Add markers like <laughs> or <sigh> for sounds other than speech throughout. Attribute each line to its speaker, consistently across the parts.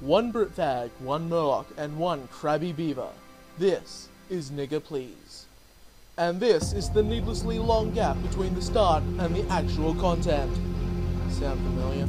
Speaker 1: one Brit Fag, one Murloc, and one Crabby Beaver. This is Nigger Please. And this is the needlessly long gap between the start and the actual content. Sound familiar?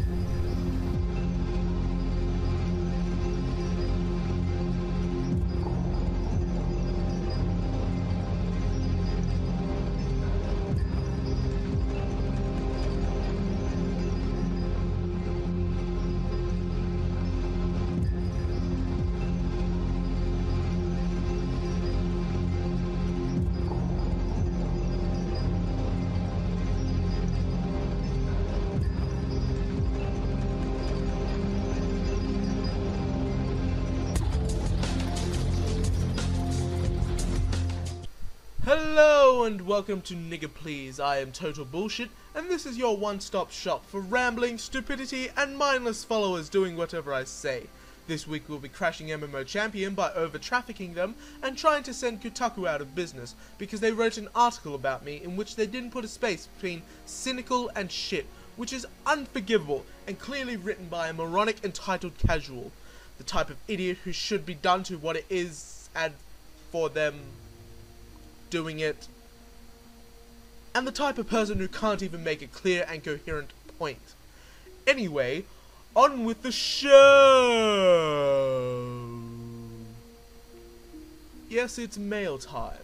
Speaker 1: Hello and welcome to Nigger Please. I am Total Bullshit, and this is your one-stop shop for rambling, stupidity, and mindless followers doing whatever I say. This week we'll be crashing MMO Champion by over-trafficking them and trying to send Kotaku out of business because they wrote an article about me in which they didn't put a space between cynical and shit, which is unforgivable and clearly written by a moronic entitled casual. The type of idiot who should be done to what it is and for them doing it, and the type of person who can't even make a clear and coherent point. Anyway, on with the show! Yes, it's mail time.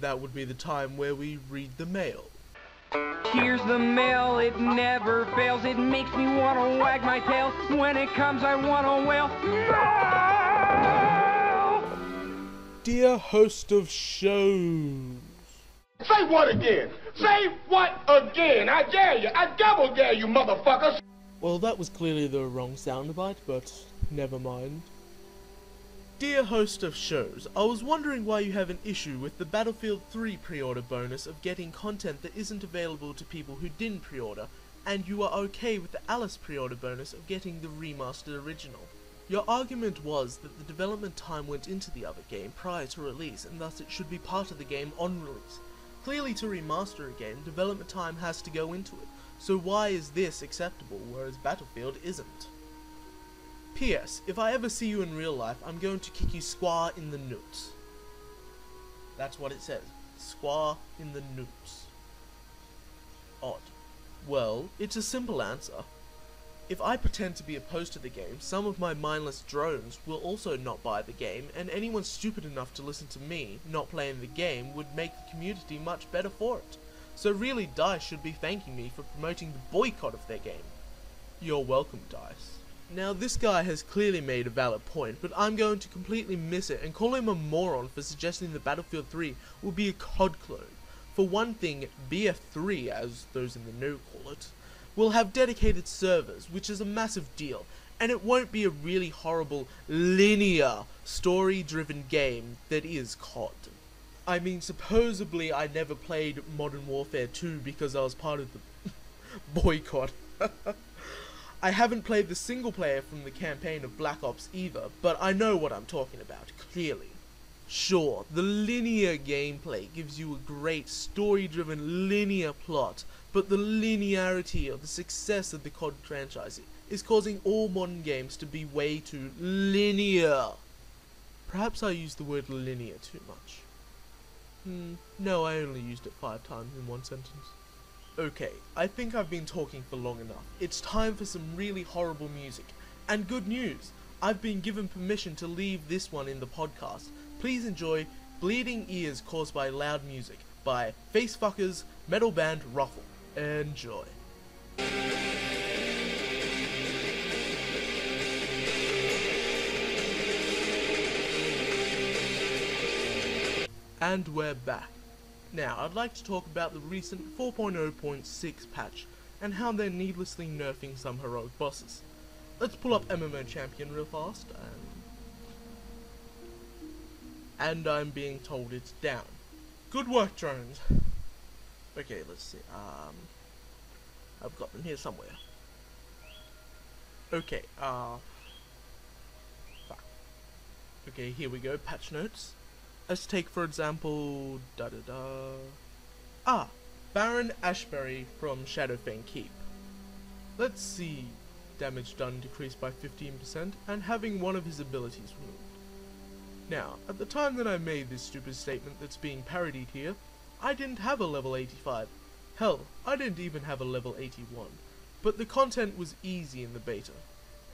Speaker 1: That would be the time where we read the mail.
Speaker 2: Here's the mail, it never fails. It makes me want to wag my tail. When it comes, I want to wail.
Speaker 1: Dear host of shows,
Speaker 3: Say what again? Say what again? I dare you. I double dare you, motherfuckers.
Speaker 1: Well, that was clearly the wrong soundbite, but never mind. Dear host of shows, I was wondering why you have an issue with the Battlefield 3 pre-order bonus of getting content that isn't available to people who didn't pre-order, and you are okay with the Alice pre-order bonus of getting the remastered original. Your argument was that the development time went into the other game prior to release, and thus it should be part of the game on release. Clearly to remaster a game, development time has to go into it, so why is this acceptable whereas Battlefield isn't? P.S. If I ever see you in real life, I'm going to kick you square in the nuts. That's what it says. Square in the nuts. Odd. Well, it's a simple answer. If I pretend to be opposed to the game, some of my mindless drones will also not buy the game, and anyone stupid enough to listen to me not playing the game would make the community much better for it. So really DICE should be thanking me for promoting the boycott of their game. You're welcome, DICE. Now this guy has clearly made a valid point, but I'm going to completely miss it and call him a moron for suggesting that Battlefield 3 will be a COD clone. For one thing, BF3, as those in the know call it, will have dedicated servers, which is a massive deal, and it won't be a really horrible, linear, story-driven game that is COD. I mean, supposedly I never played Modern Warfare 2 because I was part of the <laughs> boycott. <laughs> I haven't played the single player from the campaign of Black Ops either, but I know what I'm talking about, clearly. Sure, the linear gameplay gives you a great story-driven linear plot, but the linearity of the success of the COD franchise is causing all modern games to be way too linear. Perhaps I used the word linear too much. Hmm, no, I only used it five times in one sentence. Okay, I think I've been talking for long enough. It's time for some really horrible music. And good news! I've been given permission to leave this one in the podcast. Please enjoy Bleeding Ears Caused by Loud Music by Facefuckers metal band Ruffle. Enjoy. And we're back. Now, I'd like to talk about the recent 4.0.6 patch and how they're needlessly nerfing some heroic bosses. Let's pull up MMO Champion real fast and and I'm being told it's down. Good work, drones. Okay, let's see. Um, I've got them here somewhere. Okay. Uh. Fuck. Okay, here we go. Patch notes. Let's take, for example, da da da. Ah, Baron Ashbury from Shadowfang Keep. Let's see. damage done decreased by 15%, and having one of his abilities removed. Now, at the time that I made this stupid statement that's being parodied here, I didn't have a level 85. Hell, I didn't even have a level 81. But the content was easy in the beta.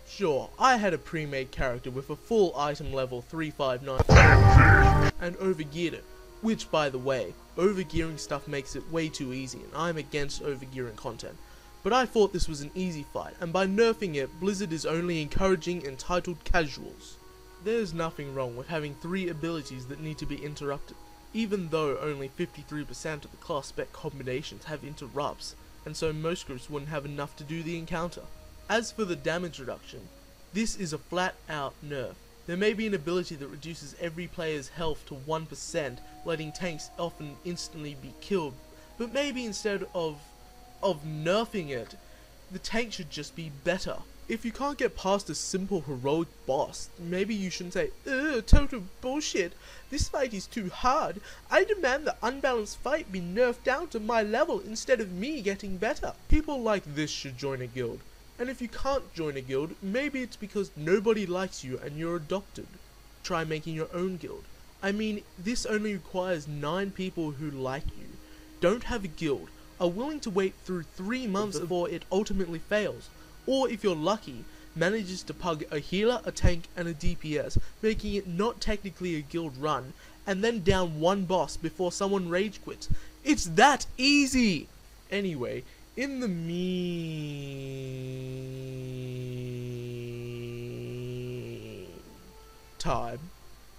Speaker 1: Sure, I had a pre-made character with a full item level 359 and overgeared it, which by the way, overgearing stuff makes it way too easy and I'm against overgearing content. But I thought this was an easy fight, and by nerfing it, Blizzard is only encouraging entitled casuals. There's nothing wrong with having three abilities that need to be interrupted, even though only 53% of the class spec combinations have interrupts, and so most groups wouldn't have enough to do the encounter. As for the damage reduction, this is a flat out nerf. There may be an ability that reduces every player's health to 1%, letting tanks often instantly be killed, but maybe instead of of nerfing it, the tank should just be better. If you can't get past a simple heroic boss, maybe you shouldn't say, Ugh, total bullshit, this fight is too hard. I demand the unbalanced fight be nerfed down to my level instead of me getting better. People like this should join a guild. And if you can't join a guild, maybe it's because nobody likes you and you're adopted. Try making your own guild. I mean, this only requires 9 people who like you. Don't have a guild, are willing to wait through 3 months before it ultimately fails. Or if you're lucky, manages to pug a healer, a tank, and a DPS, making it not technically a guild run, and then down one boss before someone rage quits. It's that easy! Anyway, in the meantime,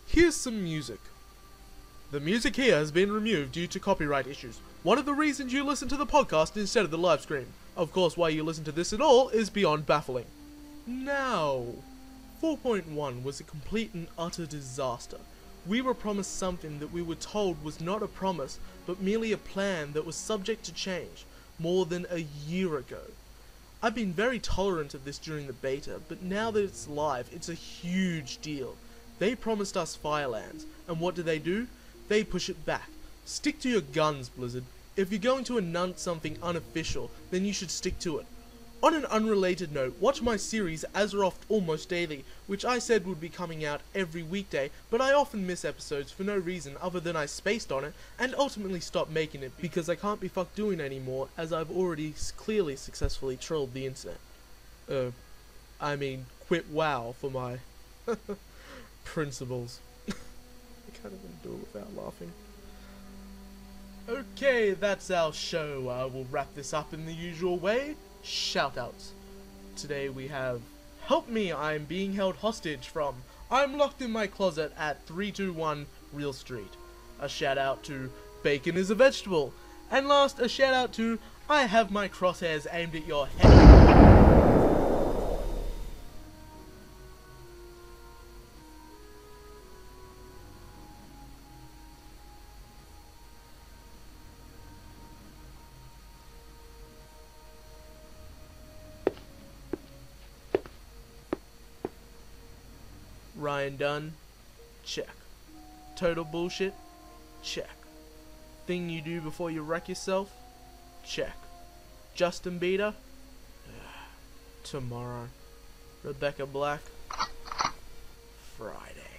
Speaker 1: here's some music. The music here has been removed due to copyright issues. One of the reasons you listen to the podcast instead of the live stream. Of course, why you listen to this at all is beyond baffling. Now, 4.1 was a complete and utter disaster. We were promised something that we were told was not a promise, but merely a plan that was subject to change, more than a year ago. I've been very tolerant of this during the beta, but now that it's live, it's a huge deal. They promised us Firelands, and what do they do? They push it back. Stick to your guns, Blizzard. If you're going to announce something unofficial, then you should stick to it. On an unrelated note, watch my series Azeroth Almost Daily, which I said would be coming out every weekday, but I often miss episodes for no reason other than I spaced on it, and ultimately stopped making it because I can't be fucked doing anymore, as I've already clearly successfully trolled the internet. Uh, I mean, quit WoW for my <laughs> principles. <laughs> I can't even do it without laughing. Okay, that's our show. Uh, we'll wrap this up in the usual way. Shoutouts. Today we have Help Me, I'm Being Held Hostage from I'm Locked in My Closet at 321 Real Street. A shout out to Bacon is a Vegetable. And last, a shout out to I Have My Crosshairs Aimed at Your Head. Ryan Dunn, check. Total bullshit, check. Thing you do before you wreck yourself, check. Justin Bieber, <sighs> tomorrow. Rebecca Black, Friday.